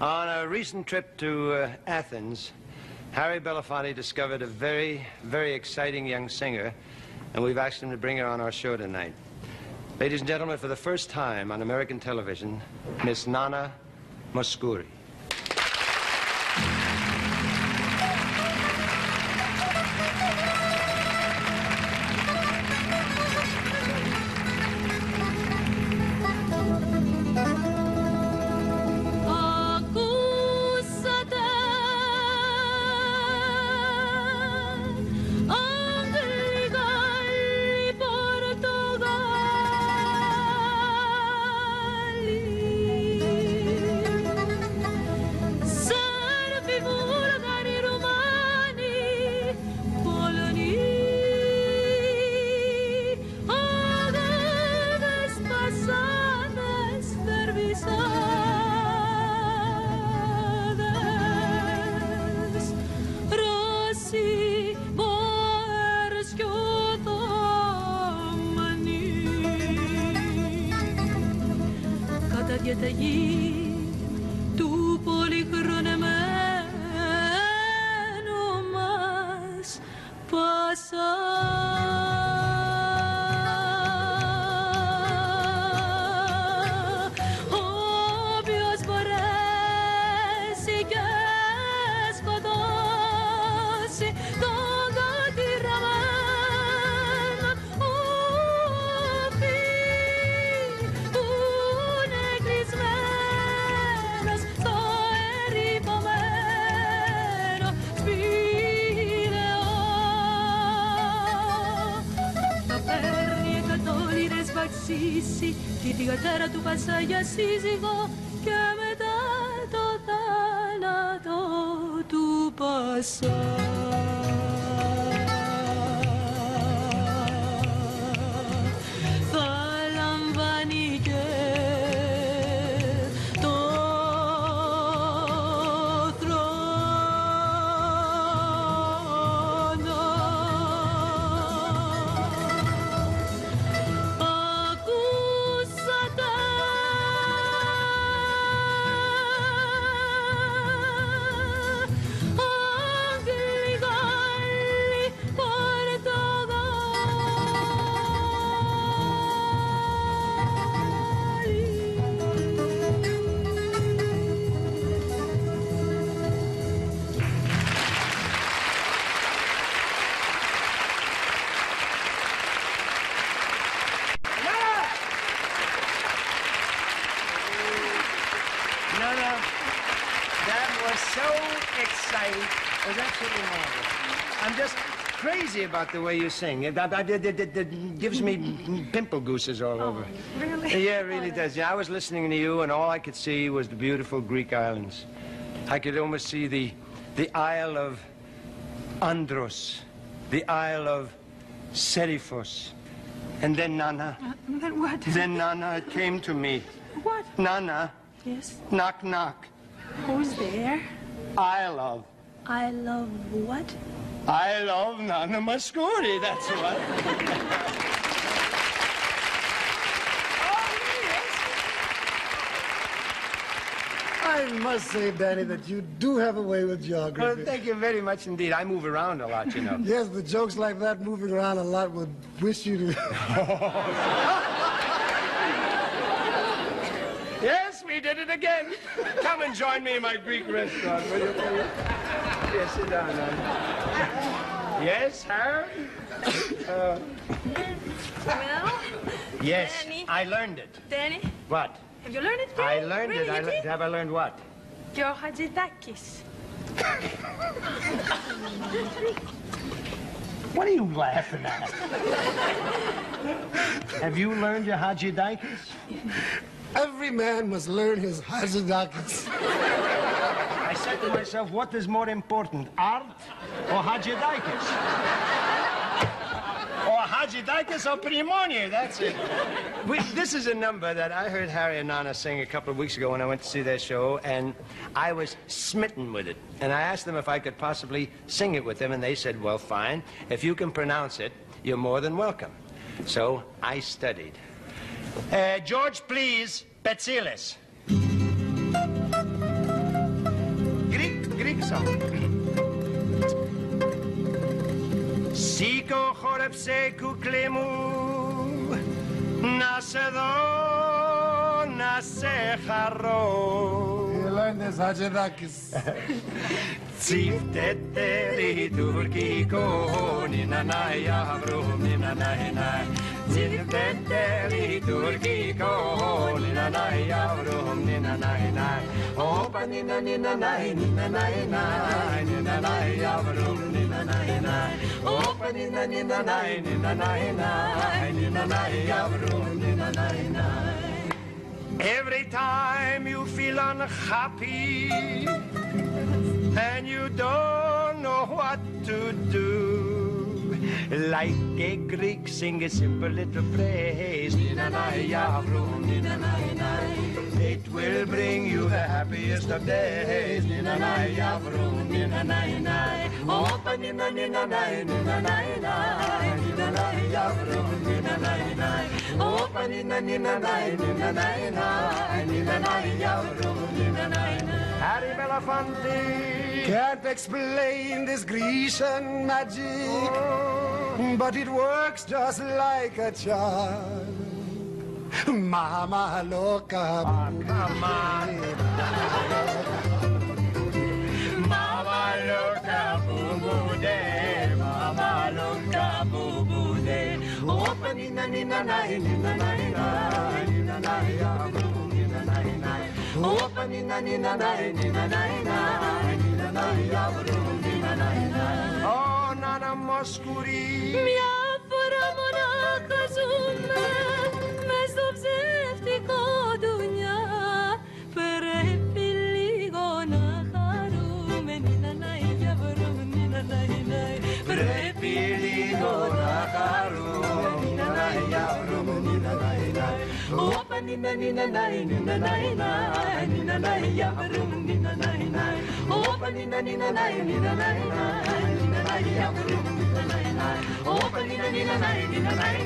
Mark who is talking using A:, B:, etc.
A: On a recent trip to uh, Athens, Harry Belafonte discovered a very, very exciting young singer, and we've asked him to bring her on our show tonight. Ladies and gentlemen, for the first time on American television, Miss Nana Mouskouri.
B: 也在意。Λίρες βαξίσει τη διωτέρα του πασά για σύζυγο και μετά το θάνατο του πασά.
A: Was absolutely marvelous. I'm just crazy about the way you sing. It, it, it, it, gives me pimple gooses all over.
B: Oh, really?
A: Yeah, it really does. Yeah, I was listening to you, and all I could see was the beautiful Greek islands. I could almost see the, the Isle of Andros, the Isle of Seriphos. And then Nana, uh,
B: Then what?
A: then Nana, it came to me.
B: What?
A: Nana,
B: Yes.
A: knock, knock.
B: Who's there?
A: I love.
B: I love what?
A: I love Nana Mouskouri, that's what.
C: Oh, I must say, Danny, that you do have a way with
A: Well,
C: geography.
A: thank you very much indeed. I move around a lot, you know.
C: yes, the jokes like that, moving around a lot, would wish you to.
A: yes, we did it again. Come and join me in my Greek restaurant, will you, please? Yes, sit down now. Yes, Harry? Uh,
B: Well,
A: yes,
B: Danny.
A: I learned it.
B: Danny,
A: What?
B: have you learned it?
A: I learned
B: really,
A: it. I le-
B: did?
A: have I learned what?
B: You're Hadzidakis.
A: What are you laughing at? have you learned your Hagidikis?
C: Every man must learn his Hazardakis.
A: I said to myself, what is more important, art or Hagidikis? or Hagidikis or Primonier, that's it. We, this is a number that I heard Harry and Nana sing a couple of weeks ago when I went to see their show, and I was smitten with it. And I asked them if I could possibly sing it with them, and they said, well, fine. If you can pronounce it, you're more than welcome. So I studied. Uh, George, please, Betsilis. Επιστρέψε κουκλή μου να σε δω, να σε
C: χαρώ. Έλα είναι Ζατζεδάκης
A: Τσίφτε τέρι τουρκικό νινανάι αυρού νινανάι νάι bro ni na na na Tsiftete turki ko ni na na ya bro ni na na na Opa ni na ni na na ni na na na ni na na ya bro ni na na na Opa ni na ni na na ni na na na ni na na ya bro ni na na na Every time you feel unhappy and you don't know what to do. Like a Greek, sing a simple little phrase. It will bring you the happiest of days. Harry Belafonte.
C: Can't explain this Grecian magic, oh. but it works just like a charm. Mama loca.
A: Ah, come on. Mama loca boo boo Mama loca boo boo de. Opa ni na ni na na nana moskuri.
B: Μια φορά μονάχα ζούμε
A: Oh, nina nina nai nina nai nai nina nai ya barum nina nai nai Opa nina nina nai nina nai nai nina nai ya barum nina nai nai Opa nina nina nai nina nai